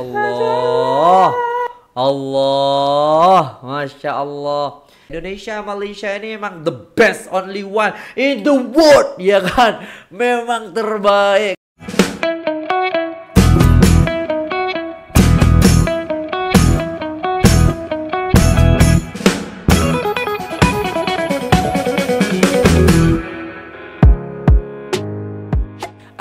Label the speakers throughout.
Speaker 1: Allah. Allah. Masya Allah. Indonesia, Malaysia ini memang the best only one in the world ya kan? Memang terbaik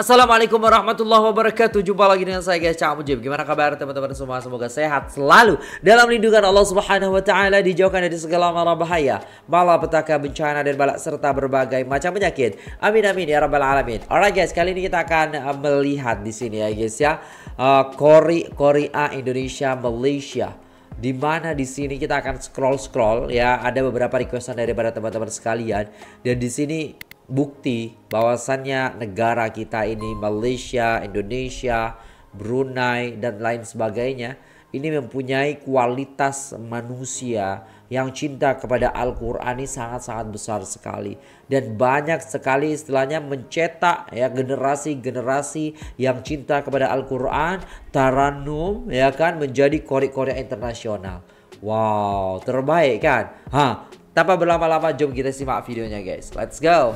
Speaker 1: Assalamualaikum warahmatullahi wabarakatuh. Jumpa lagi dengan saya guys. Cak Mujib. Gimana kabar teman-teman semua? Semoga sehat selalu Dalam lindungan Allah subhanahu wa ta'ala Dijauhkan dari segala mara bahaya Malapetaka, bencana dan balak Serta berbagai macam penyakit. Amin amin ya rabbal alamin. Alright guys kali ini kita akan uh, melihat di sini ya guys ya. Uh, Korea, Korea, Indonesia, Malaysia. Di mana di sini kita akan scroll scroll ya. Ada beberapa requestan daripada teman-teman sekalian. Dan di sini bukti bahwasannya negara kita ini Malaysia, Indonesia, Brunei dan lain sebagainya ini mempunyai kualitas manusia yang cinta kepada Al-Qur'an ini sangat-sangat besar sekali dan banyak sekali istilahnya mencetak ya generasi-generasi yang cinta kepada Al-Qur'an, taranum ya kan menjadi korek-korek internasional. Wow, terbaik kan? Ha, tanpa berlama-lama jom kita simak videonya guys. Let's go.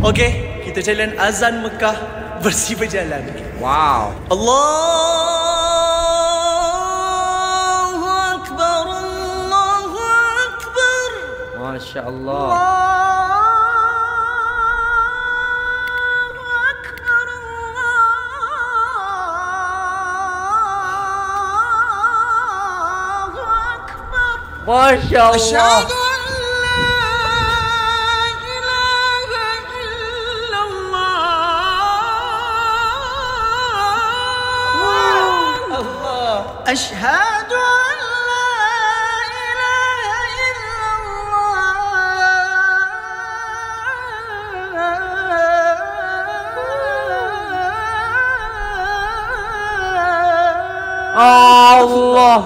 Speaker 2: Okey, kita jalan azan Mekah bersih berjalan.
Speaker 1: Wow.
Speaker 2: Allahu Akbar, Allahu Akbar.
Speaker 1: Masya Allah.
Speaker 2: Allahu Akbar, Allahu Akbar.
Speaker 1: Masya Allah.
Speaker 2: أشهد أن لا إله إلا الله
Speaker 1: Allah.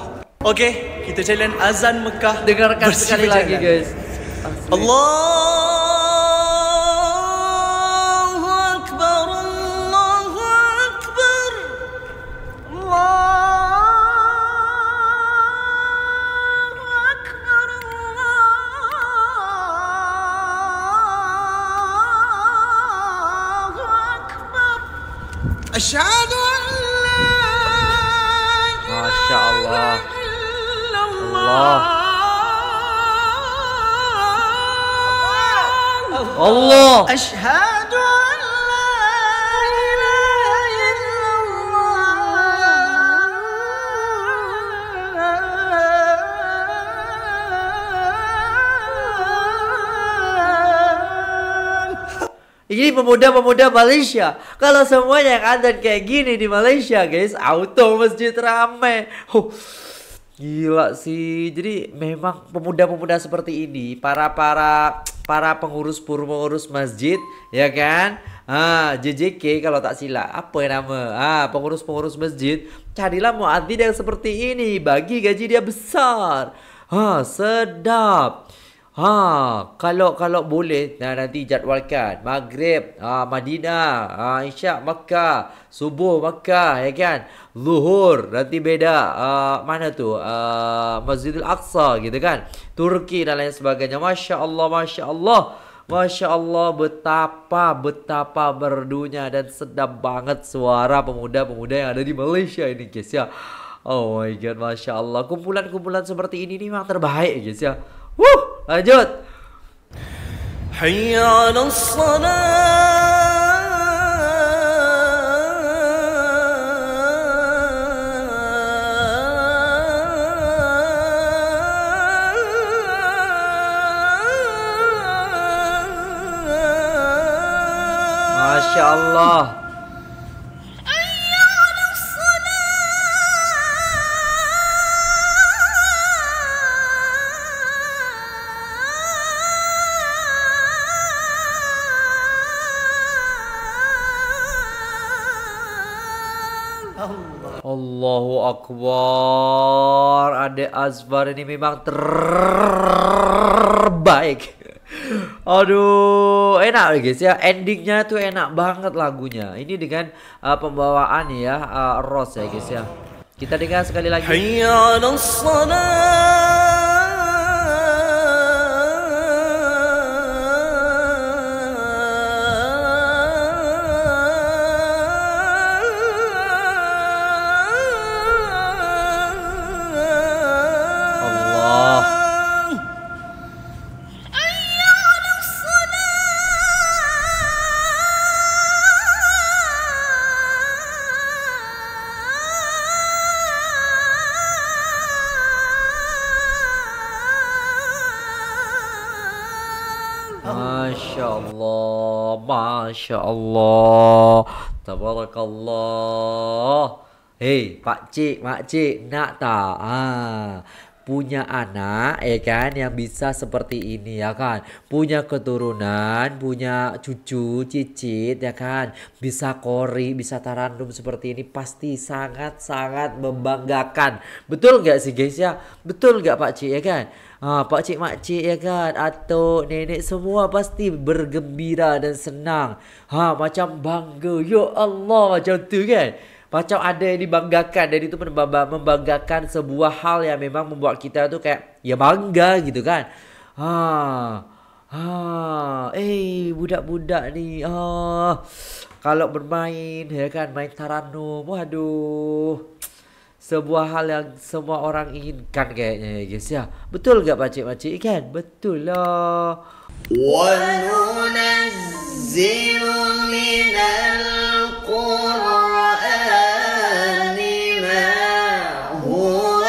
Speaker 2: Okey, kita jalan azan Mekah.
Speaker 1: Dengarkan
Speaker 2: bersih
Speaker 1: sekali lagi
Speaker 2: berjalan.
Speaker 1: guys.
Speaker 2: Allahu
Speaker 1: Allah. Ini pemuda-pemuda Malaysia. Kalau semuanya yang ada kayak gini di Malaysia, guys, auto masjid rame. Huh. Gila sih. Jadi memang pemuda-pemuda seperti ini, para para para pengurus pengurus masjid, ya kan? Ah, JJK kalau tak silap. Apa yang nama? Ah, pengurus-pengurus masjid. Carilah muadzin yang seperti ini, bagi gaji dia besar. Ha, sedap. Ha, kalau kalau boleh nah, nanti jadualkan Maghrib, ha, Madinah, ha, Isyak Makkah, Subuh Makkah ya kan. Zuhur nanti beda uh, mana tu? Uh, Masjidil Aqsa gitu kan. Turki dan lain sebagainya. Masya Allah, Masya Allah. Masya Allah betapa betapa merdunya dan sedap banget suara pemuda-pemuda yang ada di Malaysia ini guys ya. Oh my god, Masya Allah. Kumpulan-kumpulan seperti ini memang terbaik guys ya. Wuh, lanjut.
Speaker 2: حي على
Speaker 1: ما شاء الله Akbar. Adek Azfar ini memang terbaik. Aduh, enak guys ya. Endingnya tuh enak banget lagunya. Ini dengan uh, pembawaan ya uh, Ros ya guys ya. Kita dengar sekali lagi. Masya Allah, Masya Allah, Tabarakallah. Hei, Pak Cik, Mak Cik, nak tak? Ah, punya anak, ya kan, yang bisa seperti ini, ya kan? Punya keturunan, punya cucu, cicit, ya kan? Bisa kori, bisa tarandum seperti ini, pasti sangat-sangat membanggakan. Betul nggak sih guys ya? Betul nggak Pak Cik, ya kan? Ha, pak cik mak cik ya kan Atuk nenek semua pasti bergembira dan senang Ha macam bangga Ya Allah macam tu kan Macam ada yang dibanggakan Dan itu membangga- membanggakan sebuah hal yang memang membuat kita tu kayak Ya bangga gitu kan Ha Ha, eh budak-budak ni ah kalau bermain ya kan main taranum waduh sebuah hal yang semua orang inginkan kayaknya ya guys ya. Betul gak pakcik-pakcik kan? Betul lah.
Speaker 3: وننزل من القرآن ما هو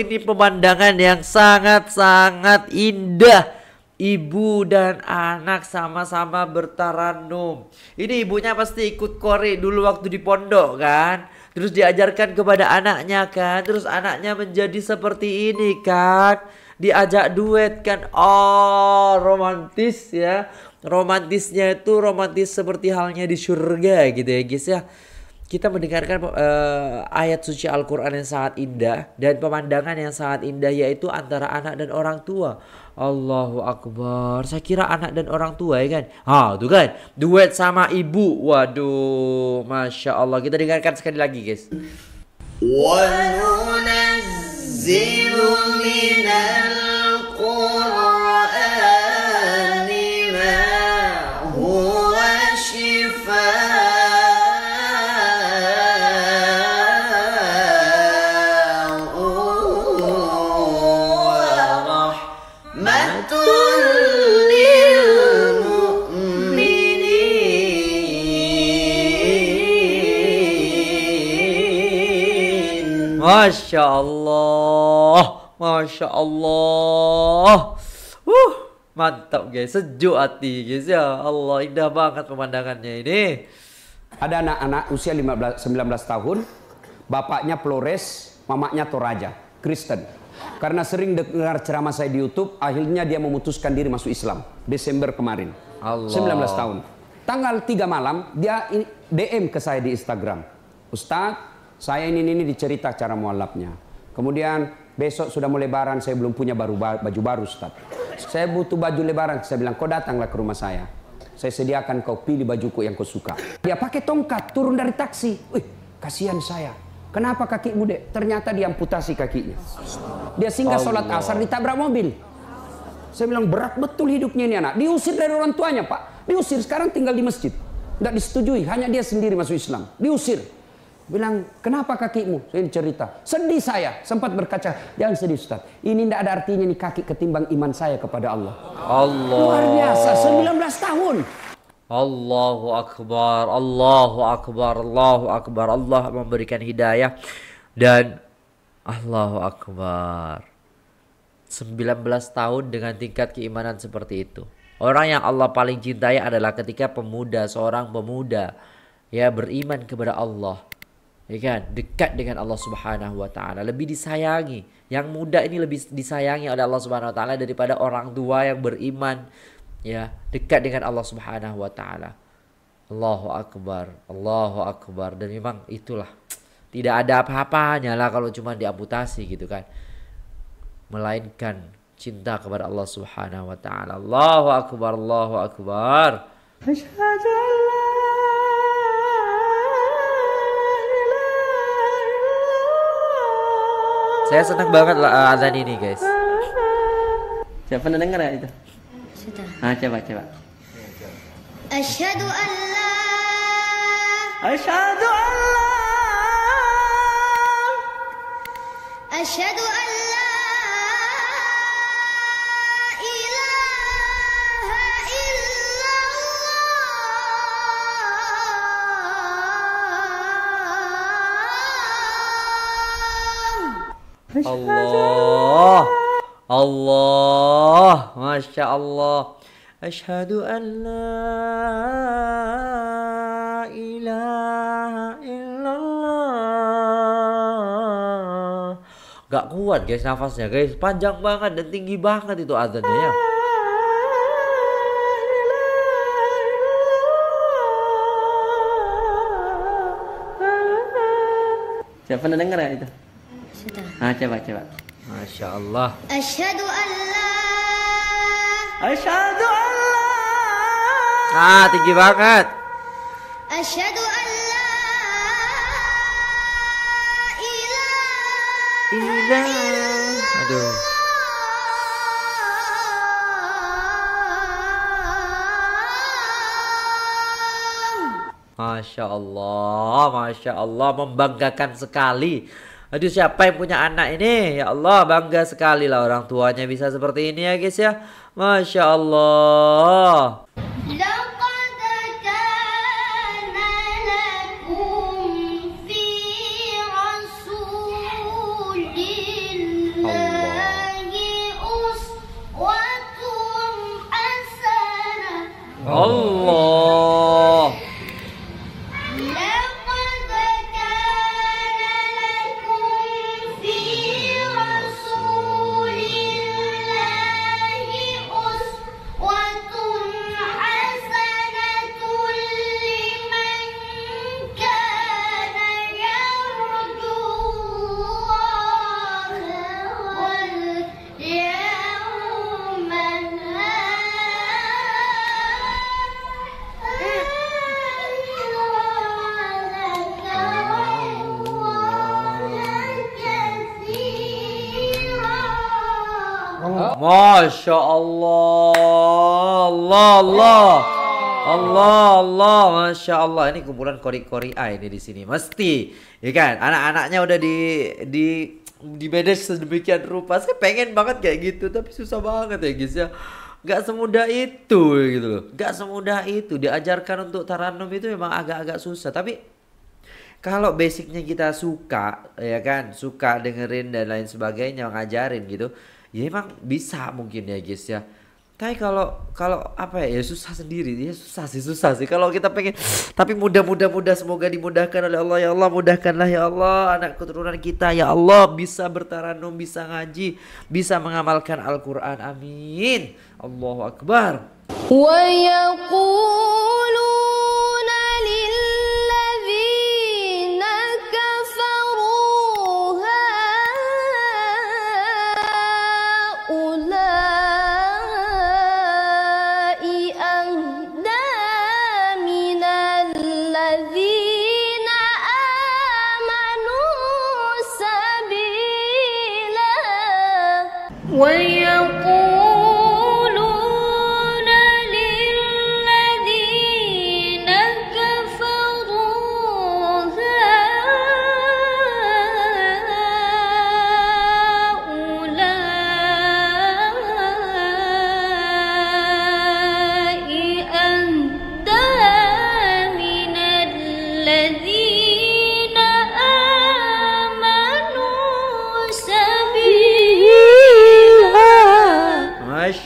Speaker 1: Ini pemandangan yang sangat-sangat indah. Ibu dan anak sama-sama bertaranum. Ini ibunya pasti ikut korek dulu waktu di pondok kan. Terus diajarkan kepada anaknya kan. Terus anaknya menjadi seperti ini kan. Diajak duet kan. Oh, romantis ya. Romantisnya itu romantis seperti halnya di surga gitu ya guys ya Kita mendengarkan eh, ayat suci Al-Quran yang sangat indah dan pemandangan yang sangat indah yaitu antara anak dan orang tua. Allahu Akbar. Saya kira anak dan orang tua ya kan. Ha, tuh kan. Duet sama ibu. Waduh, masya Allah. Kita dengarkan sekali lagi guys.
Speaker 3: وننزل من
Speaker 1: Masya Allah. Masya Allah. Uh, mantap guys. Sejuk hati guys ya. Allah indah banget pemandangannya ini.
Speaker 4: Ada anak-anak usia 15, 19 tahun, bapaknya Flores, mamanya Toraja, Kristen. Karena sering dengar ceramah saya di YouTube, akhirnya dia memutuskan diri masuk Islam. Desember kemarin.
Speaker 1: Allah.
Speaker 4: 19 tahun. Tanggal 3 malam, dia DM ke saya di Instagram. Ustadz, saya ini ini dicerita cara mualafnya. Kemudian besok sudah mau lebaran, saya belum punya baru baju baru Ustadz. Saya butuh baju lebaran. Saya bilang, kau datanglah ke rumah saya. Saya sediakan kau pilih bajuku yang kau suka. Dia pakai tongkat turun dari taksi. Wih, kasihan saya. Kenapa kakimu dek? Ternyata dia amputasi kakinya. Dia singgah sholat asar ditabrak mobil. Saya bilang berat betul hidupnya ini anak. Diusir dari orang tuanya pak. Diusir sekarang tinggal di masjid. Tidak disetujui. Hanya dia sendiri masuk Islam. Diusir. Bilang kenapa kakimu? Saya cerita. Sedih saya. Sempat berkaca. Jangan sedih Ustaz. Ini tidak ada artinya nih kaki ketimbang iman saya kepada Allah.
Speaker 1: Allah.
Speaker 4: Luar biasa. 19 tahun.
Speaker 1: Allahu Akbar, Allahu Akbar, Allahu Akbar. Allah memberikan hidayah dan Allahu Akbar. 19 tahun dengan tingkat keimanan seperti itu. Orang yang Allah paling cintai adalah ketika pemuda, seorang pemuda ya beriman kepada Allah. Ya kan? Dekat dengan Allah Subhanahu wa taala, lebih disayangi. Yang muda ini lebih disayangi oleh Allah Subhanahu wa taala daripada orang tua yang beriman ya, dekat dengan Allah Subhanahu wa taala. Allahu akbar, Allahu akbar dan memang itulah tidak ada apa-apanya lah kalau cuma diamputasi gitu kan. Melainkan cinta kepada Allah Subhanahu wa taala. Allahu akbar, Allahu akbar. Saya senang banget lah uh, azan ini, guys.
Speaker 5: Siapa pernah dengar ya itu?
Speaker 6: Sudah.
Speaker 5: Ah, coba coba.
Speaker 6: Asyhadu an la
Speaker 5: Asyhadu an
Speaker 6: Asyhadu an
Speaker 1: Allah. Allah. Masya Allah. Ashadu an la ilaha illallah. Gak kuat guys nafasnya guys. Panjang banget dan tinggi banget itu azannya ya.
Speaker 5: Siapa dengar ya itu? Ah, coba coba.
Speaker 1: Masya Allah
Speaker 6: Asyhadu an la
Speaker 5: Asyhadu an
Speaker 1: Ah tinggi banget.
Speaker 6: Asyhadu an la ilaha
Speaker 1: Ilah Aduh. Masya Allah, Masya Allah, membanggakan sekali. Aduh siapa yang punya anak ini? Ya Allah bangga sekali lah orang tuanya bisa seperti ini ya guys ya. Masya Allah. Allah. Masya Allah. Allah Allah. Allah. Allah Masya Allah. Ini kumpulan kori-kori A ini di sini. Mesti. Ya kan? Anak-anaknya udah di Di di manage sedemikian rupa. Saya pengen banget kayak gitu Tapi susah banget ya guys ya. Gak semudah itu gitu loh. Gak semudah itu. Diajarkan untuk taranum itu memang agak-agak susah. Tapi kalau basicnya kita suka ya kan? Suka dengerin dan lain sebagainya ngajarin gitu ya emang bisa mungkin ya guys ya. Tapi kalau kalau apa ya, ya susah sendiri. Ya susah sih susah sih. Kalau kita pengen tapi mudah mudah mudah semoga dimudahkan oleh Allah. Ya Allah mudahkanlah ya Allah. Anak keturunan kita ya Allah bisa bertaranum bisa ngaji bisa mengamalkan Al-Qur'an. Amin. Allahu akbar.
Speaker 6: Wa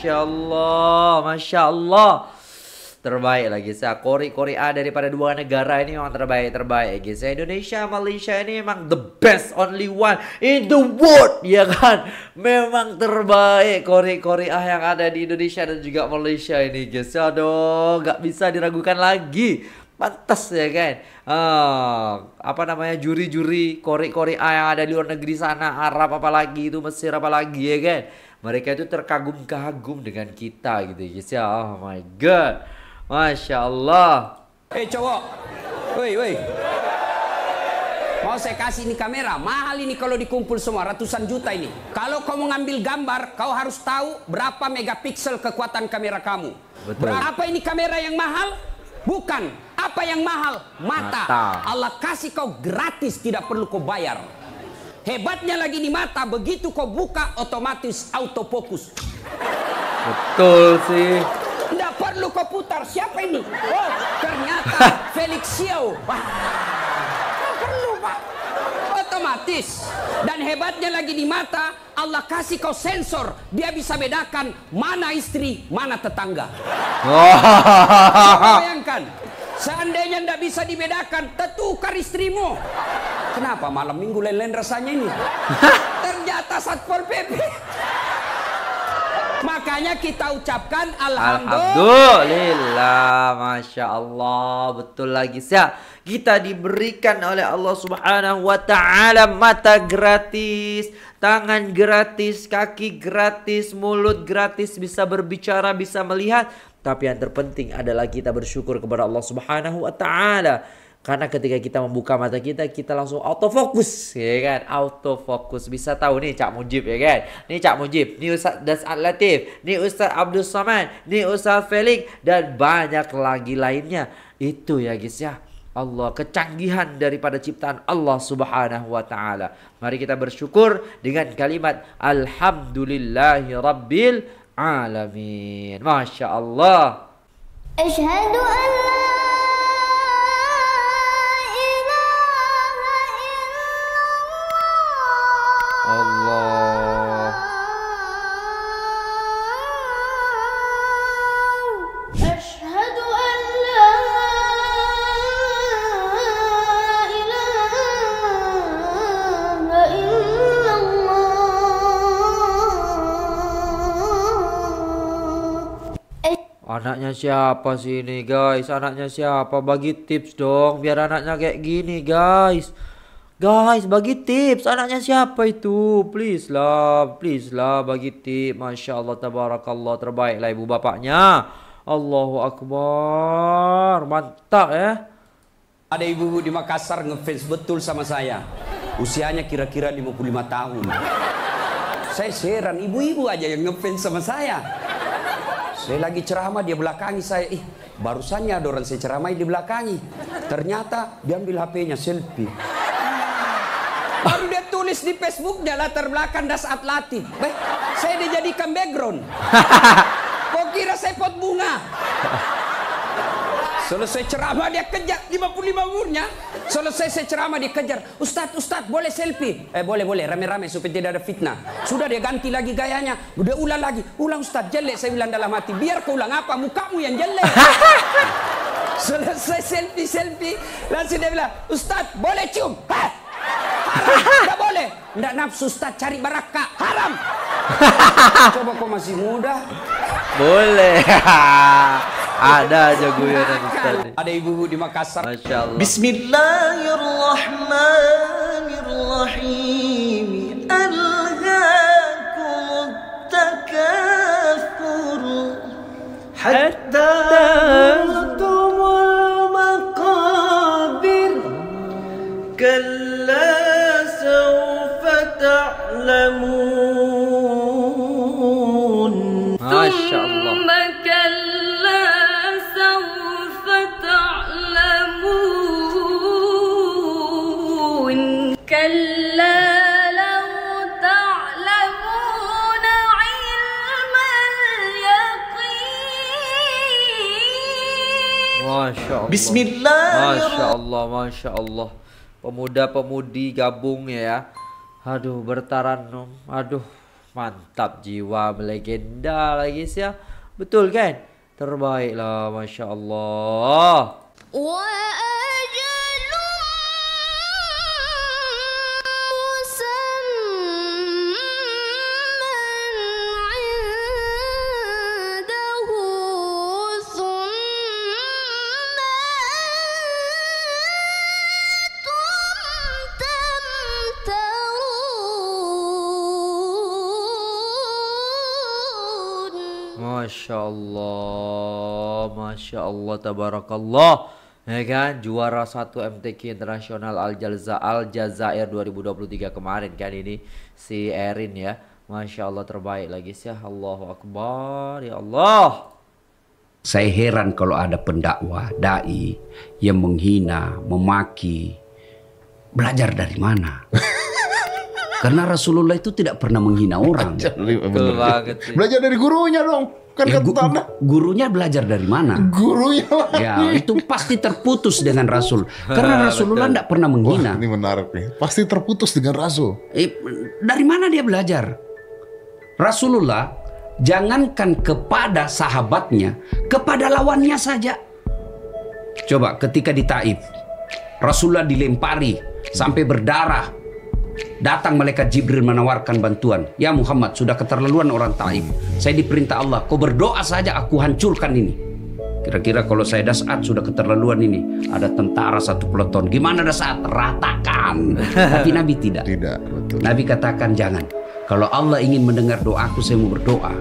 Speaker 1: Masya Allah, Masya Allah. Terbaik lagi saya Kori Korea daripada dua negara ini memang terbaik terbaik guys. Indonesia Malaysia ini memang the best only one in the world ya kan. Memang terbaik Kori Korea yang ada di Indonesia dan juga Malaysia ini guys. Aduh, nggak bisa diragukan lagi. Pantas ya kan. Ah, apa namanya juri-juri Kori Korea yang ada di luar negeri sana, Arab apalagi itu Mesir apalagi ya kan. Mereka itu terkagum-kagum dengan kita gitu guys ya. Oh my god. Masya Allah.
Speaker 4: Eh cowok, woi woi. Mau saya kasih ini kamera, mahal ini kalau dikumpul semua ratusan juta ini. Kalau kau mau ngambil gambar, kau harus tahu berapa megapiksel kekuatan kamera kamu.
Speaker 1: Betul.
Speaker 4: Apa ini kamera yang mahal? Bukan. Apa yang mahal? Mata.
Speaker 1: Mata.
Speaker 4: Allah kasih kau gratis, tidak perlu kau bayar. Hebatnya lagi di mata, begitu kau buka otomatis autofokus.
Speaker 1: Betul sih.
Speaker 4: Tidak perlu kau putar. Siapa ini? Oh, ternyata Felix Xiao. Wah, tidak perlu pak. Otomatis. Dan hebatnya lagi di mata, Allah kasih kau sensor. Dia bisa bedakan mana istri, mana tetangga.
Speaker 1: Wah.
Speaker 4: Bayangkan. Seandainya tidak bisa dibedakan, tertukar istrimu. Kenapa malam minggu lain-lain rasanya ini? Ternyata Satpol PP. Makanya kita ucapkan Alhamdulillah.
Speaker 1: Alhamdulillah, masya Allah, betul lagi ya. Kita diberikan oleh Allah Subhanahu wa Ta'ala mata gratis, tangan gratis, kaki gratis, mulut gratis, bisa berbicara, bisa melihat. Tapi yang terpenting adalah kita bersyukur kepada Allah Subhanahu wa Ta'ala. Karena ketika kita membuka mata kita, kita langsung autofokus, ya kan? Autofokus. Bisa tahu nih Cak Mujib, ya kan? Nih Cak Mujib, nih Ustaz Das'ad Latif, nih Ustaz Abdul Samad, nih Ustaz Felix, dan banyak lagi lainnya. Itu ya guys ya. Allah, kecanggihan daripada ciptaan Allah Subhanahu wa taala. Mari kita bersyukur dengan kalimat alhamdulillahi rabbil
Speaker 6: العالمين. ما
Speaker 1: شاء
Speaker 6: الله. أشهد أن لا
Speaker 1: siapa sih ini guys? Anaknya siapa? Bagi tips dong biar anaknya kayak gini guys. Guys, bagi tips. Anaknya siapa itu? Please lah, please lah bagi tips. Masya Allah, tabarakallah. Terbaiklah ibu bapaknya. Allahu Akbar. Mantap ya.
Speaker 4: Ada ibu-ibu di Makassar ngefans betul sama saya. Usianya kira-kira 55 tahun. Saya heran, ibu-ibu aja yang ngefans sama saya. Saya lagi ceramah, dia belakangi saya. Ih, barusannya ada orang saya ceramai di belakangi. Ternyata dia ambil HP-nya selfie. Baru dia tulis di Facebook dia latar belakang das atlatif. Baik, saya dijadikan background. Kok kira saya pot bunga? Selesai ceramah dia kejar 55 umurnya. Selesai saya ceramah dia kejar. Ustadz, Ustadz boleh selfie? Eh boleh, boleh. Rame-rame supaya tidak ada fitnah. Sudah dia ganti lagi gayanya. Udah ulang lagi. Ulang Ustadz, jelek saya bilang dalam hati. Biar kau ulang apa? Mukamu yang jelek. Selesai selfie-selfie. Langsung dia bilang, Ustadz boleh cium? Hah? Haram. Tidak boleh. Tidak nafsu Ustadz cari barakah. Haram. Coba kau masih muda.
Speaker 1: Boleh. Ada aja guyonan Ustaz.
Speaker 4: Ada ibu di Makassar.
Speaker 1: Masya Allah.
Speaker 3: Bismillahirrahmanirrahim. Alhaakumut takafur hatta Bismillah.
Speaker 1: Masya Allah, masya Allah. Pemuda-pemudi gabung ya. ya. Aduh, bertaranum. Aduh, mantap jiwa legenda lagi sih ya. Betul kan? Terbaiklah, masya Allah.
Speaker 6: Wah.
Speaker 1: Masya Allah, Masya Allah, Tabarakallah. Ya kan, juara satu MTQ Internasional Al Jaza Al Jazair 2023 kemarin kan ini si Erin ya. Masya Allah terbaik lagi sih. Allahu Akbar, ya Allah.
Speaker 4: Saya heran kalau ada pendakwa, dai yang menghina, memaki. Belajar dari mana? Karena Rasulullah itu tidak pernah menghina orang.
Speaker 1: Betul banget sih.
Speaker 7: Belajar dari gurunya dong. Kan
Speaker 4: Ya, gu-
Speaker 7: Tanah,
Speaker 4: gurunya belajar dari mana?
Speaker 7: gurunya lagi.
Speaker 4: Ya, itu pasti terputus dengan Rasul. Karena Rasulullah tidak pernah
Speaker 7: Wah,
Speaker 4: menghina.
Speaker 7: ini menarik nih. Pasti terputus dengan Rasul.
Speaker 4: Eh, dari mana dia belajar? Rasulullah jangankan kepada sahabatnya, kepada lawannya saja. Coba ketika di Taif, Rasulullah dilempari sampai berdarah. Datang malaikat Jibril menawarkan bantuan. Ya Muhammad, sudah keterlaluan orang Taif. Saya diperintah Allah, kau berdoa saja aku hancurkan ini. Kira-kira kalau saya dasat sudah keterlaluan ini. Ada tentara satu peloton. Gimana dasat? Ratakan. Tapi Nabi tidak.
Speaker 7: Tidak, betul.
Speaker 4: Nabi katakan jangan. Kalau Allah ingin mendengar doaku, saya mau berdoa.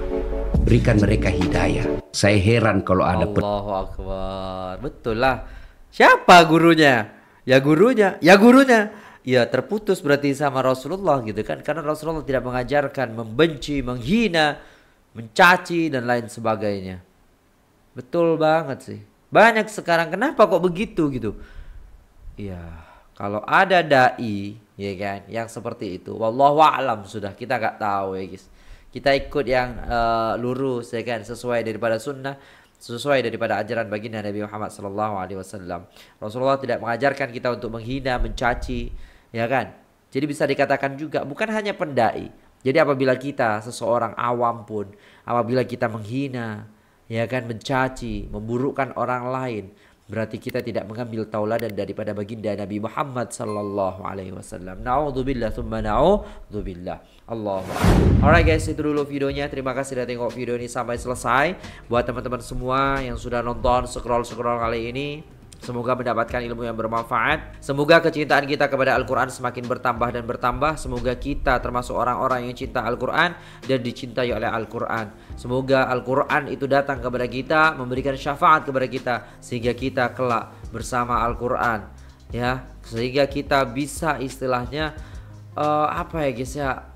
Speaker 4: Berikan mereka hidayah. Saya heran kalau ada
Speaker 1: Allahu Akbar. Betul lah. Siapa gurunya? Ya gurunya. Ya gurunya. Ya terputus berarti sama Rasulullah gitu kan. Karena Rasulullah tidak mengajarkan membenci, menghina, mencaci dan lain sebagainya. Betul banget sih. Banyak sekarang kenapa kok begitu gitu. Ya, kalau ada dai ya kan yang seperti itu, wallahu a'lam sudah kita nggak tahu ya guys. Kita ikut yang eh, lurus ya kan sesuai daripada sunnah, sesuai daripada ajaran baginda Nabi Muhammad wasallam. Rasulullah tidak mengajarkan kita untuk menghina, mencaci, ya kan? Jadi bisa dikatakan juga bukan hanya pendai. Jadi apabila kita seseorang awam pun apabila kita menghina, ya kan mencaci, memburukkan orang lain, berarti kita tidak mengambil tauladan daripada baginda Nabi Muhammad sallallahu alaihi wasallam. Nauzubillah tsumma nauzubillah. Allahu. Alright guys, itu dulu videonya. Terima kasih sudah tengok video ini sampai selesai. Buat teman-teman semua yang sudah nonton scroll-scroll kali ini, Semoga mendapatkan ilmu yang bermanfaat. Semoga kecintaan kita kepada Al-Quran semakin bertambah dan bertambah. Semoga kita termasuk orang-orang yang cinta Al-Quran dan dicintai oleh Al-Quran. Semoga Al-Quran itu datang kepada kita, memberikan syafaat kepada kita, sehingga kita kelak bersama Al-Quran. Ya, sehingga kita bisa istilahnya eh, apa ya guys ya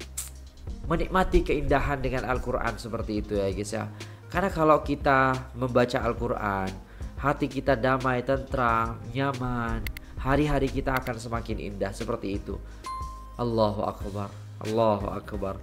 Speaker 1: menikmati keindahan dengan Al-Quran seperti itu ya guys ya. Karena kalau kita membaca Al-Quran, hati kita damai, tentram, nyaman, hari-hari kita akan semakin indah seperti itu. Allahu Akbar. Allahu Akbar.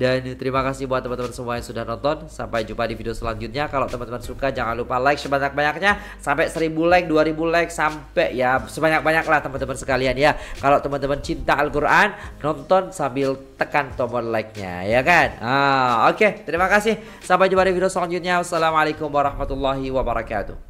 Speaker 1: Dan terima kasih buat teman-teman semua yang sudah nonton. Sampai jumpa di video selanjutnya. Kalau teman-teman suka jangan lupa like sebanyak-banyaknya sampai 1000 like, 2000 like sampai ya sebanyak-banyaklah teman-teman sekalian ya. Kalau teman-teman cinta Al-Qur'an, nonton sambil tekan tombol like-nya ya kan? Ah, oke. Terima kasih. Sampai jumpa di video selanjutnya. Wassalamualaikum warahmatullahi wabarakatuh.